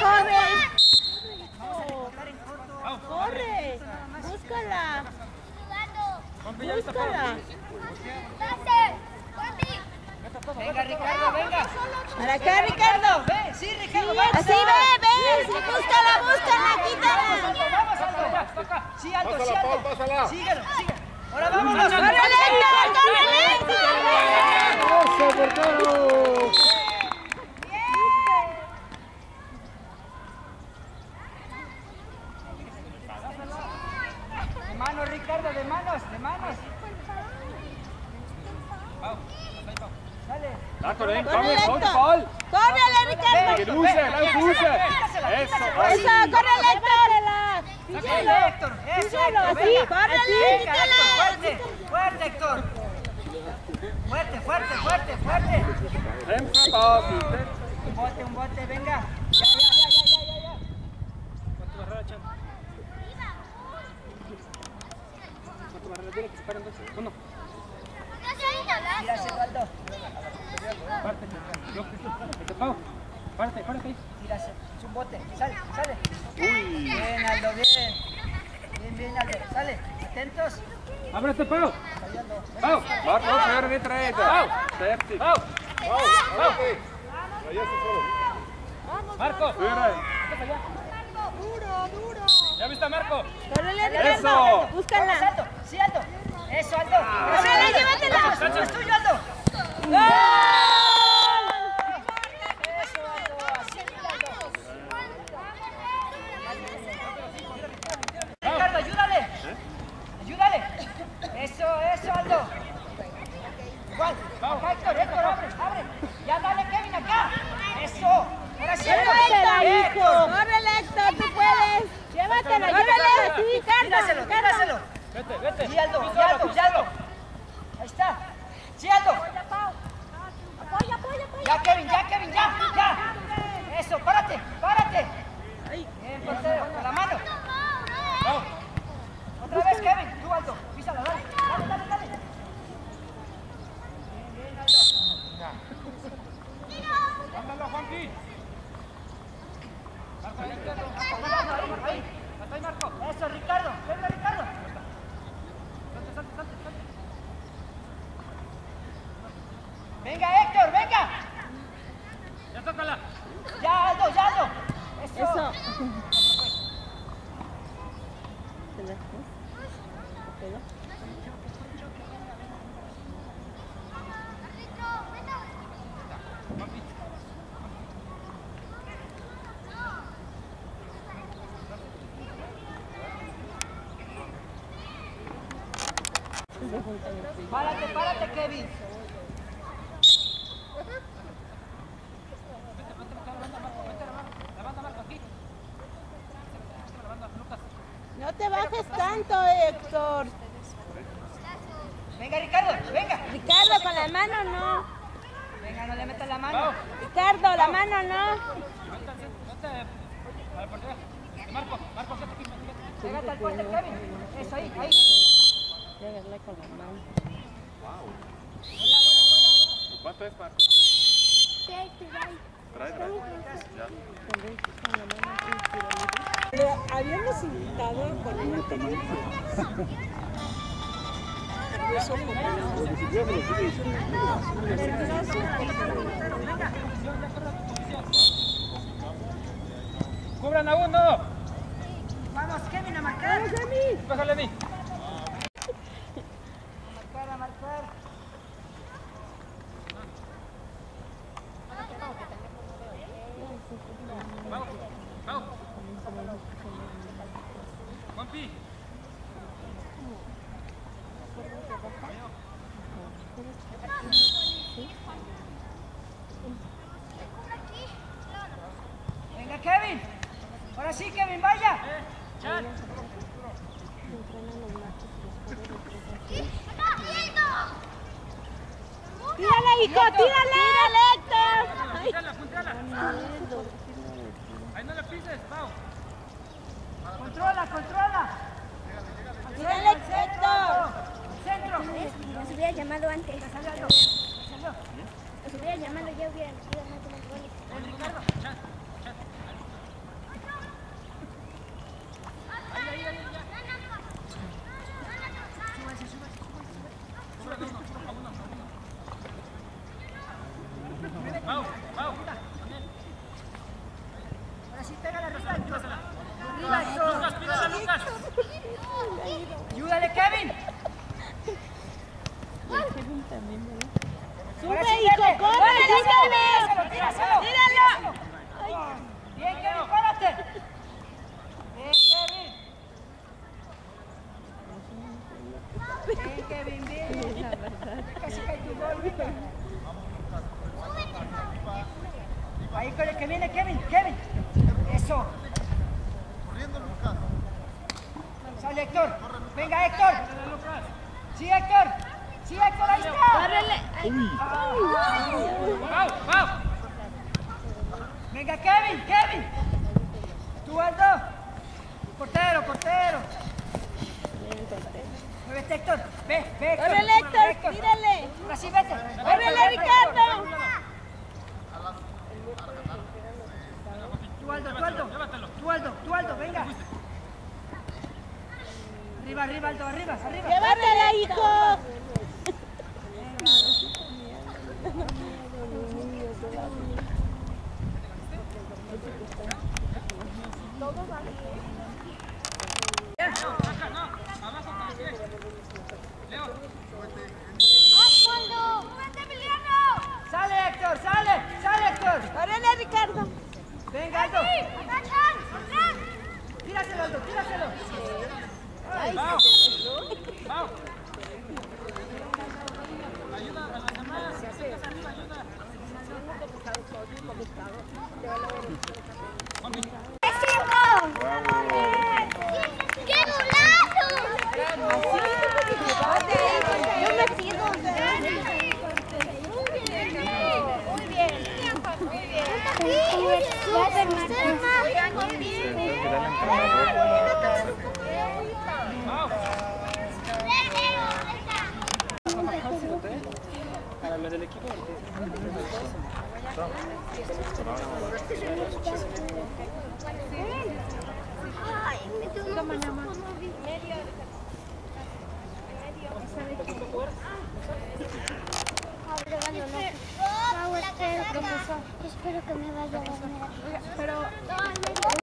corre. Corre. Búscala. Búscala. Venga, Ricardo, venga. Para acá, Ricardo. Ve, sí, Ricardo, vamos. Así ve, ve. Búscala, búscala, quítala. Vamos. Sí, Aldo, sí, Pau, Aldo. pásala. Síguelo, síguelo. Ahora vámonos. ¡Corre, Héctor! ¡Corre! ¡Eso, portero! De manos, Ricardo, de manos, de manos. Corre. Handball! ¡Córrele, Ricardo! Geruze, lauf Fuße! Eso, ¡Eso! ¡Córrele, Héctor! Síguelo, Héctor. Eso, Síguelo, Héctor, así. Héctor, fuerte, fuerte, Héctor. Fuerte, fuerte, fuerte, fuerte. Un bote, un bote, venga. Ya, ya, ya, ya, ya, ya, ya. Aldo. Párate, párate. Tíraselo. Es un bote. Sale, sale. Uy! Bien, Aldo, bien. Bien, bien, Aldo. Sale. Atentos. Ábrete, Pau! Pau! Marco, rijden! Pau! Pau! Pau! Pau! Solo. Marco, Deuren! ¿ya viste a Marco? ¡Córrele, Eso. Vamos, ¡Búscala! Aldo. Sí, Aldo. Eso, Órale, Aldo. llévatela. Es tuyo. ¡Gol! Eso, Aldo. Así, Aldo. Ricardo, ayúdale. Ayúdale. Eso, eso, Aldo. Igual. Acá, Héctor, Héctor, abre, abre. Ya dale, Kevin, acá. Eso. Ahora sí, Héctor. ¡Llévatela, Bien, hijo! Héctor. ¡Córrele, Héctor! ¡Tú puedes! ¡Llévatela, llévatela! ¡Sí, Ricardo! Tíraselo, tíraselo. Vete, vete. Sí, Aldo, Tú sí, solo, Aldo, tú sí, Aldo. solo. Ahí está. Sí, Aldo. Ya, Kevin, ya, Kevin, ya, ya. Eso, párate, párate. Bien, portero, con la mano. Otra vez, Kevin. Tú, Aldo. Písala, dale. Dale, dale, dale. Bien, bien, Aldo. Mándalo, Juanqui. Marco, ahí, Ahí, ahí. ahí, Marco. Eso, Ricardo. Venga, Ricardo. Salte, salte, salte, salte. Venga, Héctor, venga. Ya tócala. Ya, Aldo, ya, Aldo. Eso. Eso. Párate, párate, Kevin. Levanta, Marco, aquí. Levanta, Lucas. No te bajes tanto, Héctor. Venga, Ricardo, venga. Ricardo, con la mano no. Venga, no le metas la mano. Ricardo, la mano no. Marco, Marco. Pégate al poste, Kevin. Eso, ahí, ahí. Con la mano. ¿Cuánto es, Marco? Trae, trae. Ya. habíamos invitado con una ¡Cubran a uno! Vamos, Kevin, a marcar. Pásale a mí. A marcar, a marcar. Venga, Kevin. Ahora sí, Kevin, vaya. ¡Tírale, hijo! ¡Tírale! ¡Tírale, Héctor! Ahí no la pises, Pau. Controla, controla. ¡Tírale, Héctor! Llamado antes. Nos hubiera llamado ya hubiera hubiera tomado goles. Ricardo. Arriba, eso. Lucas, pídele a Lucas. Ayúdale, Kevin. Sube, hijo, corre, Tíralo. Bien, Kevin, párate. Bien, Kevin. Bien, Kevin, bien. Casi cae tu gol, venga. Ahí con el que viene, Kevin, Kevin. Eso. Sale Héctor. Venga, Héctor. Sí, Héctor. Sí, Héctor, ahí. Pau, Pau. Venga, Kevin, Kevin. Tú, Aldo. Portero, portero. Muévete, Héctor. Ve, ve, Héctor. Córrele, Héctor, tírale. Ahora sí, vete. Córrele, Ricardo. Tú, Aldo, tú, Aldo. Tú, Aldo, tú, Aldo, venga. Arriba, arriba, Aldo, arriba, arriba. Llévatela, hijo. Sale, Héctor, sale, sale, Héctor. Córrele, Ricardo. Venga, Aldo. Tíraselo, Aldo, tíraselo. Pau. Muy bien. Muy bien. Para los del equipo. Ay, me tengo Espero que me vaya a ganar. Pero